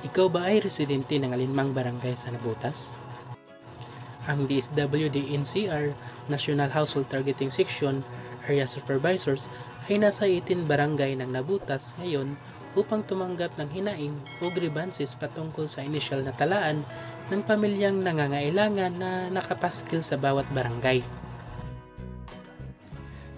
Ikaw ba ay residente ng alinmang barangay sa Nabutas? Ang DSWD NCR, National Household Targeting Section, Area Supervisors ay nasa 18 barangay ng Nabutas ngayon upang tumanggap ng hinaing o grievances patungkol sa inisyal na talaan ng pamilyang nangangailangan na nakapaskil sa bawat barangay.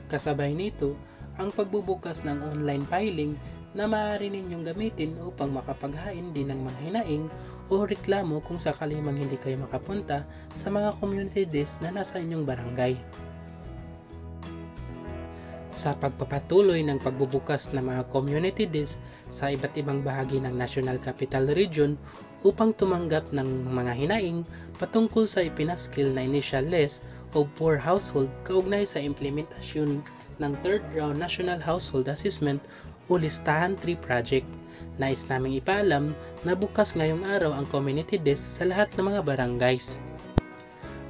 Kasabay nito, ang pagbubukas ng online filing na maaari ninyong gamitin upang makapaghain din ng mga hinaing o reklamo kung sakali mang hindi kayo makapunta sa mga community desk na nasa inyong barangay. Sa pagpapatuloy ng pagbubukas ng mga community desk sa iba't ibang bahagi ng National Capital Region upang tumanggap ng mga hinaing patungkol sa ipinaskil na initial list o poor household kaugnay sa implementasyon ng third round National Household Assessment o Listahan 3 Project. Nais naming ipaalam na bukas ngayong araw ang community desk sa lahat ng mga barangays.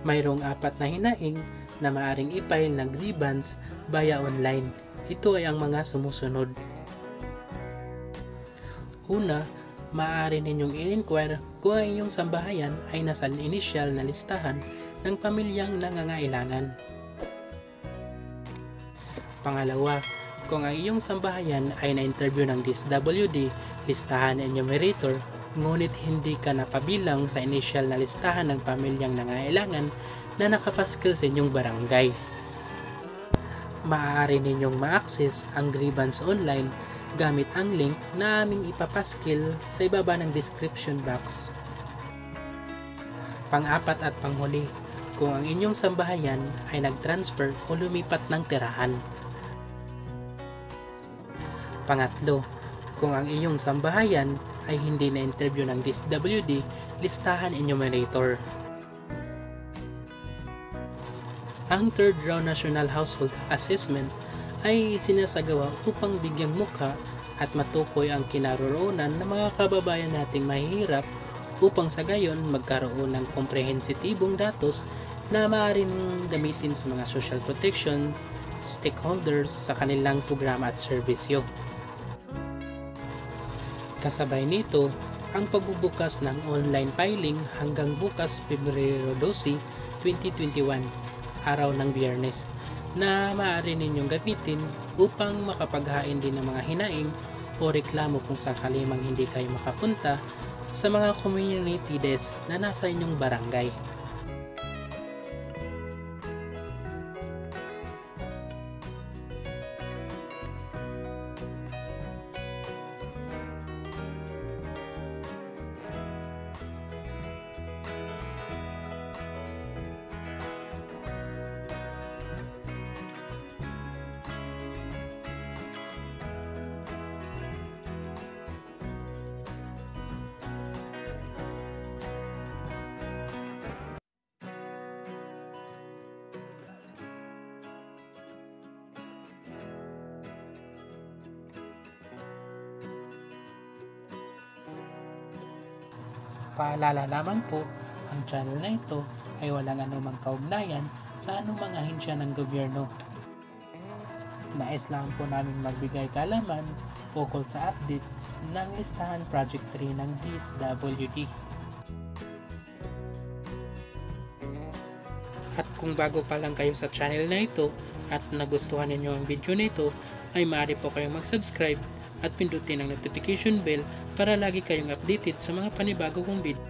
Mayroong apat na hinaing na maaring ipile ng grievance via online. Ito ay ang mga sumusunod. Una, maaari ninyong i-inquire kung ang inyong sambahayan ay nasa initial na listahan ng pamilyang nangangailangan. Pangalawa, kung ang iyong sambahayan ay na-interview ng DSWD, listahan enumerator, ngunit hindi ka napabilang sa initial na listahan ng pamilyang nangailangan na nakapaskil sa inyong barangay. Maaari ninyong ma-access ang grievance online gamit ang link na aming ipapaskil sa ibaba ng description box. Pang-apat at panghuli, kung ang inyong sambahayan ay nag-transfer o lumipat ng tirahan. Pangatlo, kung ang iyong sambahayan ay hindi na-interview ng DSWD, listahan enumerator. Ang third round National Household Assessment ay sinasagawa upang bigyang mukha at matukoy ang kinaroroonan ng mga kababayan nating mahihirap upang sa gayon magkaroon ng komprehensitibong datos na maaaring gamitin sa mga social protection stakeholders sa kanilang programa at serbisyo. Kasabay nito, ang pagbubukas ng online filing hanggang bukas Pebrero 12, 2021, araw ng biyernes, na maaari ninyong gamitin upang makapaghain din ng mga hinaing o reklamo kung sakali mang hindi kayo makapunta sa mga community desk na nasa inyong barangay. Paalala lamang po, ang channel na ito ay walang anumang kaugnayan sa anumang ahensya ng gobyerno. Nais lang po namin magbigay kalaman ukol sa update ng listahan Project 3 ng DSWD. At kung bago pa lang kayo sa channel na ito at nagustuhan ninyo ang video na ito, ay maaari po kayong mag-subscribe at pindutin ang notification bell para lagi kayong updated sa mga panibago kong video.